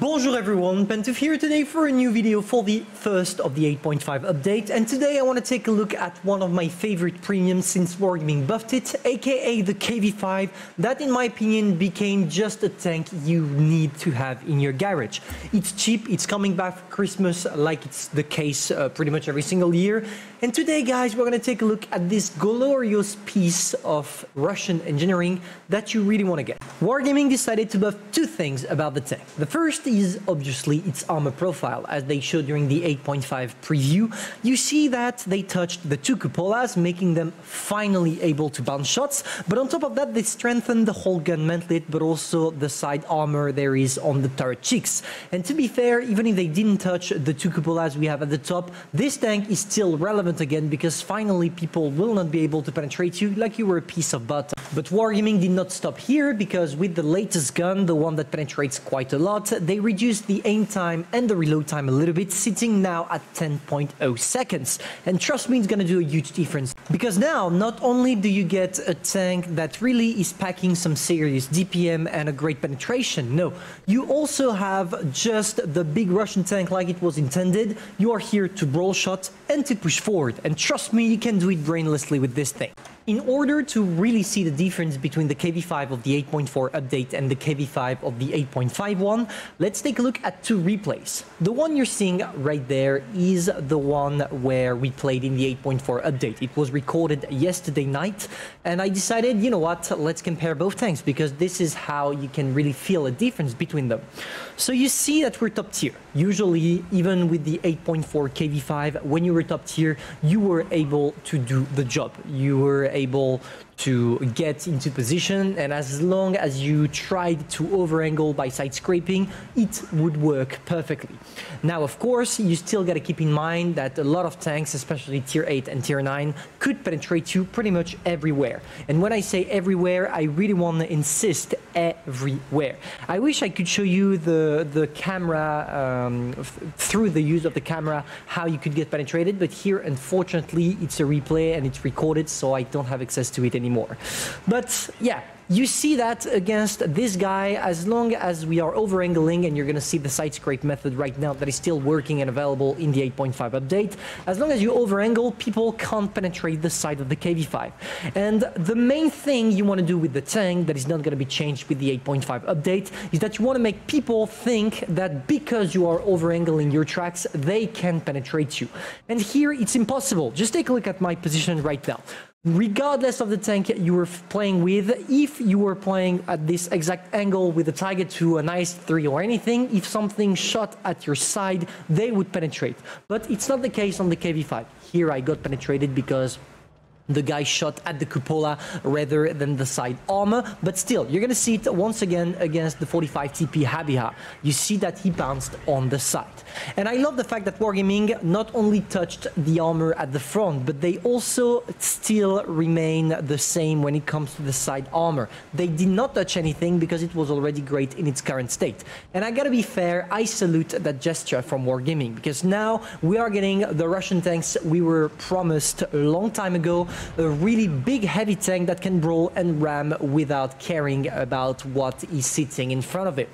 Bonjour everyone, Pantuf here today for a new video for the first of the 8.5 update and today I want to take a look at one of my favorite premiums since Wargaming buffed it, aka the KV-5 that in my opinion became just a tank you need to have in your garage. It's cheap, it's coming back for Christmas like it's the case uh, pretty much every single year and today guys we're going to take a look at this glorious piece of Russian engineering that you really want to get. Wargaming decided to buff two things about the tank. The first First is obviously its armor profile. As they showed during the 8.5 preview, you see that they touched the two cupolas, making them finally able to bounce shots. But on top of that, they strengthened the whole gun mantlet, but also the side armor there is on the turret cheeks. And to be fair, even if they didn't touch the two cupolas we have at the top, this tank is still relevant again because finally people will not be able to penetrate you like you were a piece of butter. But Wargaming did not stop here because with the latest gun, the one that penetrates quite a lot, they reduced the aim time and the reload time a little bit, sitting now at 10.0 seconds. And trust me, it's gonna do a huge difference. Because now, not only do you get a tank that really is packing some serious DPM and a great penetration, no, you also have just the big Russian tank like it was intended. You are here to brawl shot and to push forward. And trust me, you can do it brainlessly with this thing. In order to really see the difference between the KV5 of the 8.4 update and the KV5 of the 8.5 one, let's take a look at two replays. The one you're seeing right there is the one where we played in the 8.4 update. It was recorded yesterday night, and I decided, you know what, let's compare both tanks because this is how you can really feel a difference between them. So you see that we're top tier. Usually, even with the 8.4 KV5, when you were top tier, you were able to do the job. You were able to get into position and as long as you tried to overangle by side scraping it would work perfectly. Now of course you still got to keep in mind that a lot of tanks especially tier 8 and tier 9 could penetrate you pretty much everywhere. And when I say everywhere I really want to insist everywhere. I wish I could show you the the camera um, through the use of the camera how you could get penetrated but here unfortunately it's a replay and it's recorded so I don't have access to it anymore anymore. But yeah, you see that against this guy. As long as we are over angling and you're going to see the side scrape method right now that is still working and available in the 8.5 update as long as you over angle people can't penetrate the side of the kv5 and the main thing you want to do with the tank that is not going to be changed with the 8.5 update is that you want to make people think that because you are over angling your tracks they can penetrate you. And here it's impossible. Just take a look at my position right now regardless of the tank you were playing with, if you were playing at this exact angle with a Tiger 2, an IS-3 or anything, if something shot at your side, they would penetrate. But it's not the case on the KV-5. Here I got penetrated because the guy shot at the cupola rather than the side armor. But still, you're going to see it once again against the 45TP Habicha. You see that he bounced on the side. And I love the fact that Wargaming not only touched the armor at the front, but they also still remain the same when it comes to the side armor. They did not touch anything because it was already great in its current state. And I gotta be fair, I salute that gesture from Wargaming because now we are getting the Russian tanks we were promised a long time ago a really big heavy tank that can brawl and ram without caring about what is sitting in front of it.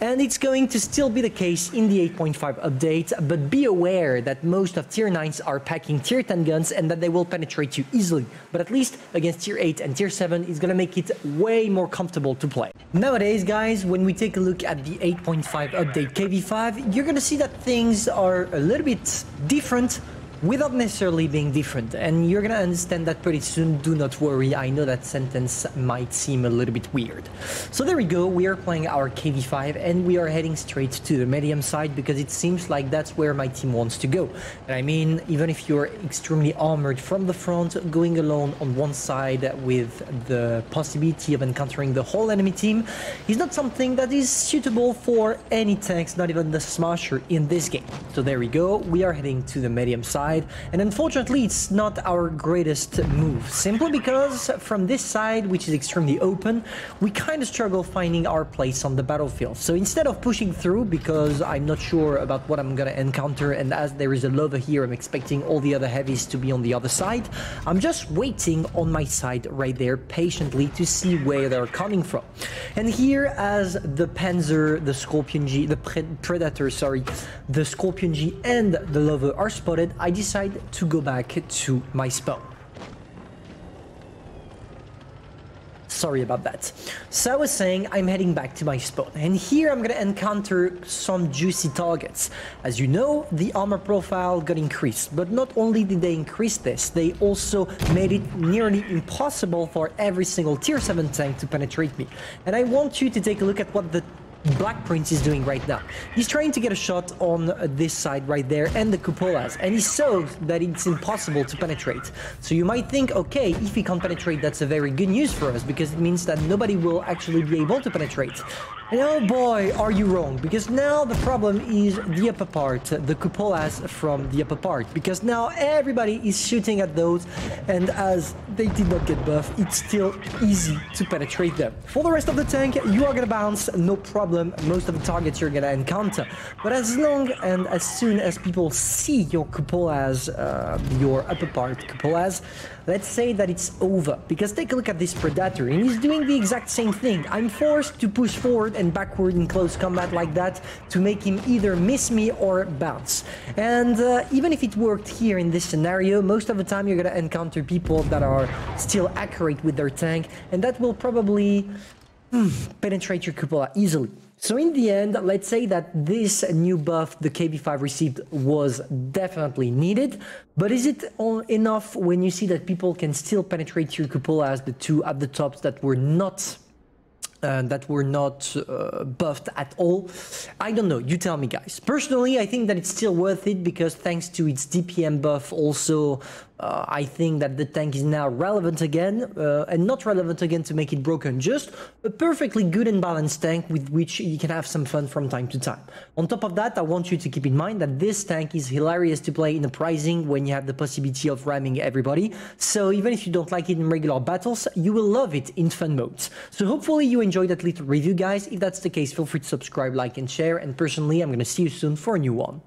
And it's going to still be the case in the 8.5 update, but be aware that most of tier 9s are packing tier 10 guns and that they will penetrate you easily. But at least against tier 8 and tier 7 is gonna make it way more comfortable to play. Nowadays, guys, when we take a look at the 8.5 update KV5, you're gonna see that things are a little bit different without necessarily being different. And you're gonna understand that pretty soon. Do not worry. I know that sentence might seem a little bit weird. So there we go. We are playing our KV5 and we are heading straight to the medium side because it seems like that's where my team wants to go. And I mean, even if you're extremely armored from the front, going alone on one side with the possibility of encountering the whole enemy team is not something that is suitable for any tanks, not even the Smasher in this game. So there we go. We are heading to the medium side side, and unfortunately it's not our greatest move, simply because from this side, which is extremely open, we kind of struggle finding our place on the battlefield. So instead of pushing through, because I'm not sure about what I'm gonna encounter, and as there is a lava here, I'm expecting all the other heavies to be on the other side, I'm just waiting on my side right there patiently to see where they're coming from. And here, as the Panzer, the Scorpion G, the Predator, sorry, the Scorpion G and the Lover are spotted, I decide to go back to my spawn. Sorry about that. So I was saying I'm heading back to my spawn and here I'm gonna encounter some juicy targets. As you know, the armor profile got increased, but not only did they increase this, they also made it nearly impossible for every single tier 7 tank to penetrate me. And I want you to take a look at what the Black Prince is doing right now. He's trying to get a shot on this side right there and the cupolas, and he's so that it's impossible to penetrate. So you might think, okay, if he can't penetrate, that's a very good news for us, because it means that nobody will actually be able to penetrate. And oh boy, are you wrong, because now the problem is the upper part, the cupolas from the upper part, because now everybody is shooting at those, and as they did not get buff, it's still easy to penetrate them. For the rest of the tank, you are gonna bounce, no problem, most of the targets you're gonna encounter, but as long and as soon as people see your cupolas, uh, your upper part cupolas, let's say that it's over, because take a look at this Predator, and he's doing the exact same thing. I'm forced to push forward and backward in close combat like that to make him either miss me or bounce. And uh, even if it worked here in this scenario, most of the time you're gonna encounter people that are still accurate with their tank, and that will probably hmm, penetrate your cupola easily. So in the end, let's say that this new buff the KV5 received was definitely needed, but is it enough when you see that people can still penetrate your cupola as the two at the tops that were not that were not uh, buffed at all. I don't know, you tell me guys. Personally, I think that it's still worth it because thanks to its DPM buff also uh, I think that the tank is now relevant again, uh, and not relevant again to make it broken, just a perfectly good and balanced tank with which you can have some fun from time to time. On top of that, I want you to keep in mind that this tank is hilarious to play in Uprising when you have the possibility of ramming everybody, so even if you don't like it in regular battles, you will love it in fun modes. So hopefully you enjoyed that little review guys, if that's the case feel free to subscribe, like and share, and personally I'm gonna see you soon for a new one.